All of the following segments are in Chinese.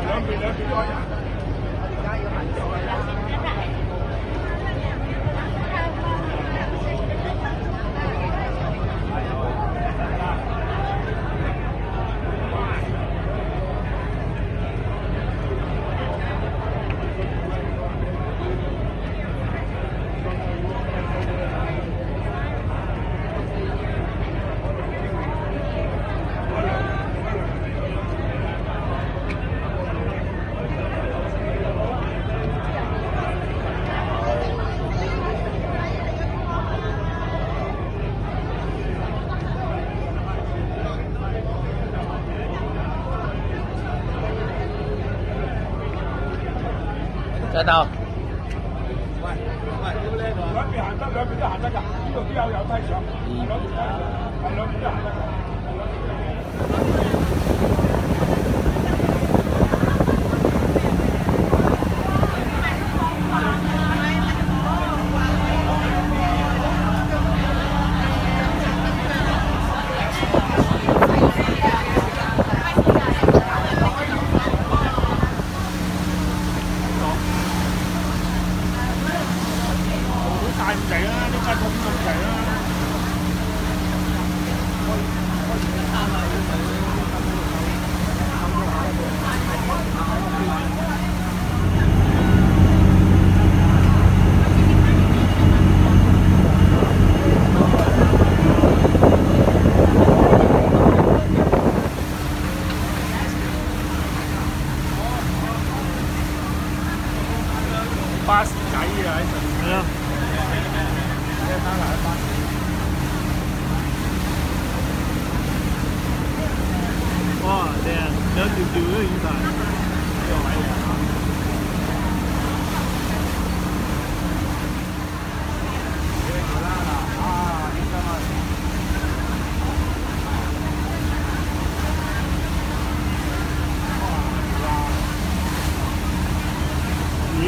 两比啊比多啊？再到。喂喂，兩邊行得，兩邊都行。得㗎，呢度都有有梯上，兩邊都係兩邊都行。得㗎。好大咁滯啦，啲街鋪邊咁滯啦。有條條都影曬，呢個位嚟啊！咦，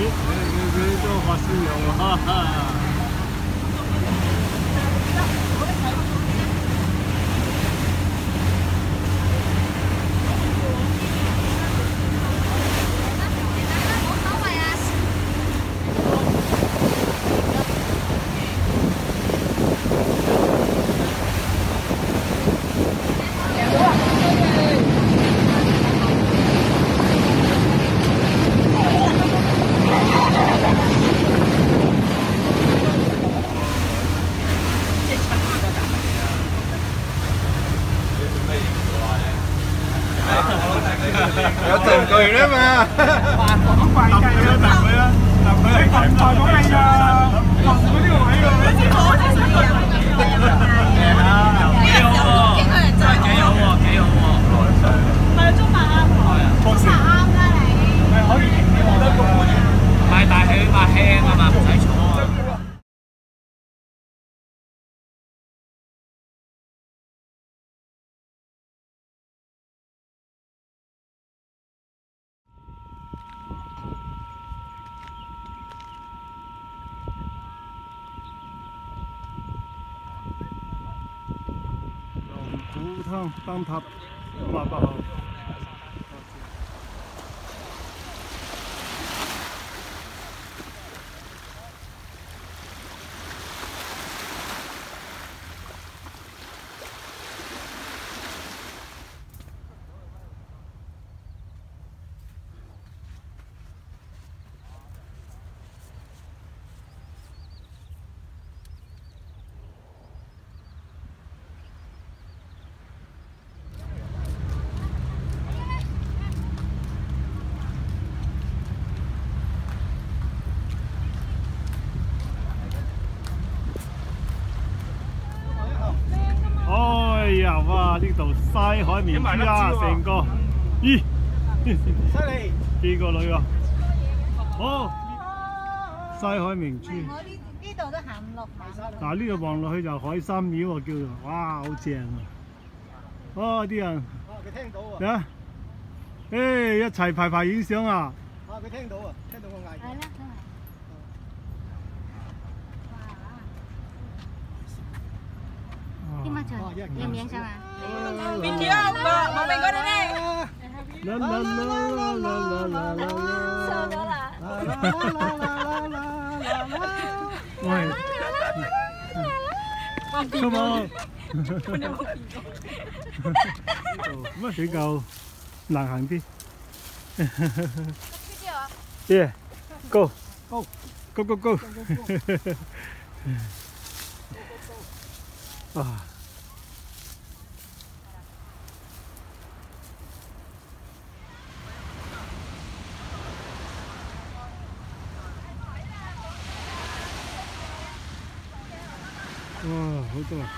龍虎湯燈塔八百呢度西海綿豬啊，成個，咦，犀利。幾個女啊？好，西海綿豬。我呢呢度都行唔落馬。嗱呢度望落去就海參廟喎，叫做，哇，好正啊！哦，啲人，啊，佢聽到啊！睇下，誒一齊排排影相啊！啊，佢聽到啊，聽到我嗌。係啦？影唔影相啊？Video mà bọn mình có đây này. La la la la la la la la. Sau đó là. Ôi. Come on. Mất thủy cầu. Làng hàng đi. Yeah. Go. Go. Go go go. go, go, go. oh. Muito bom.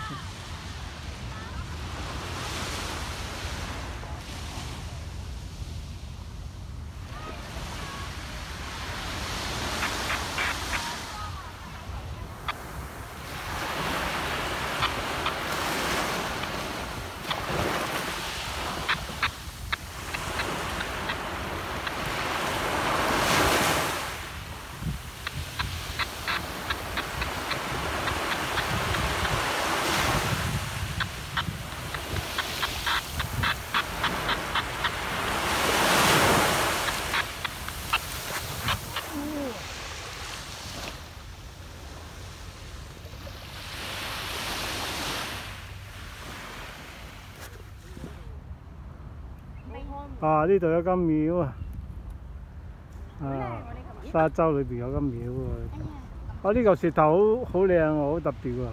啊！呢度有間廟啊！啊，沙洲裏邊有間廟喎。啊！呢嚿石頭好好靚喎，好特別喎。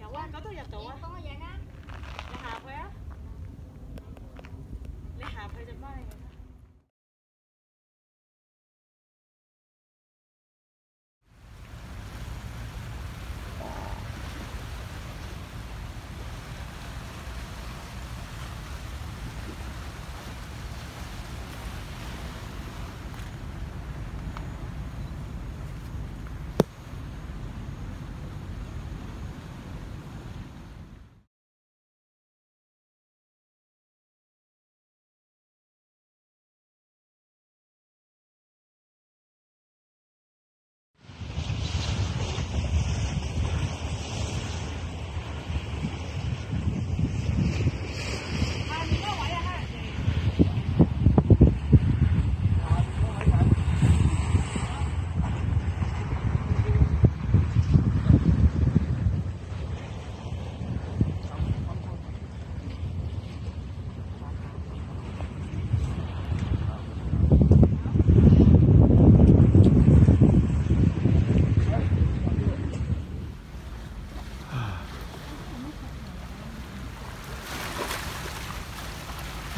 有啊，嗰度入到啊。你行去啊。你行去就幫你。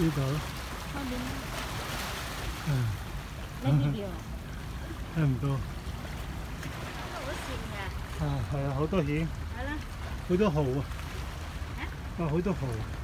đi tới à. Nhiều, ờ. không à hay là hổ nhiều, không hổ to hồ à? Nhiều, không ờ, hồ.